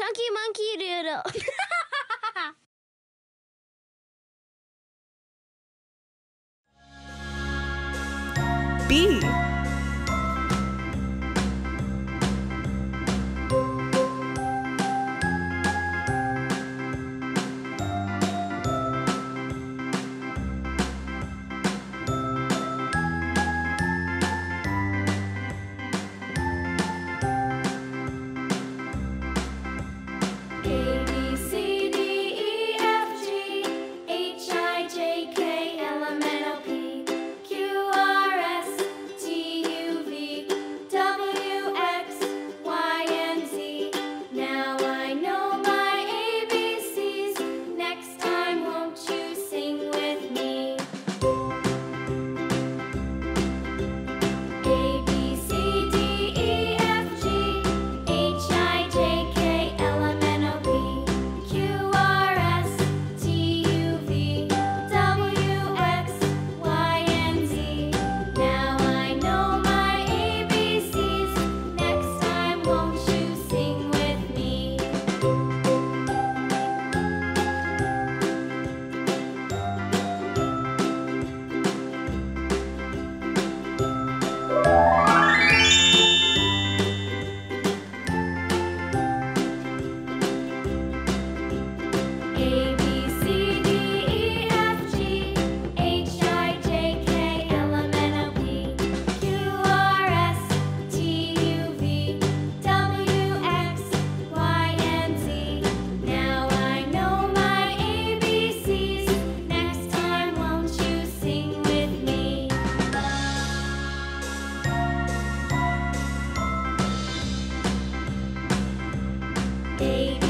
Chunky Monkey Doodle. B. A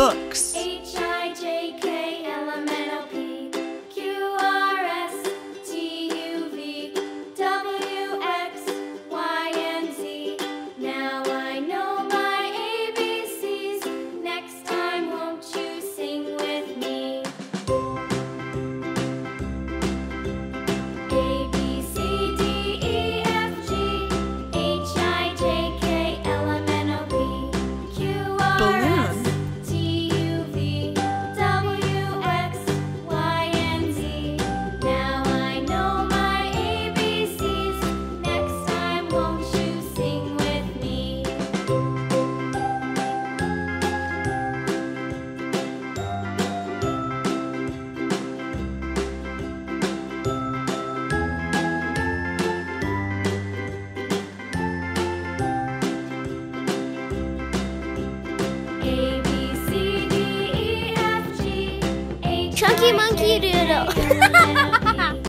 Books. Chunky Monkey Doodle.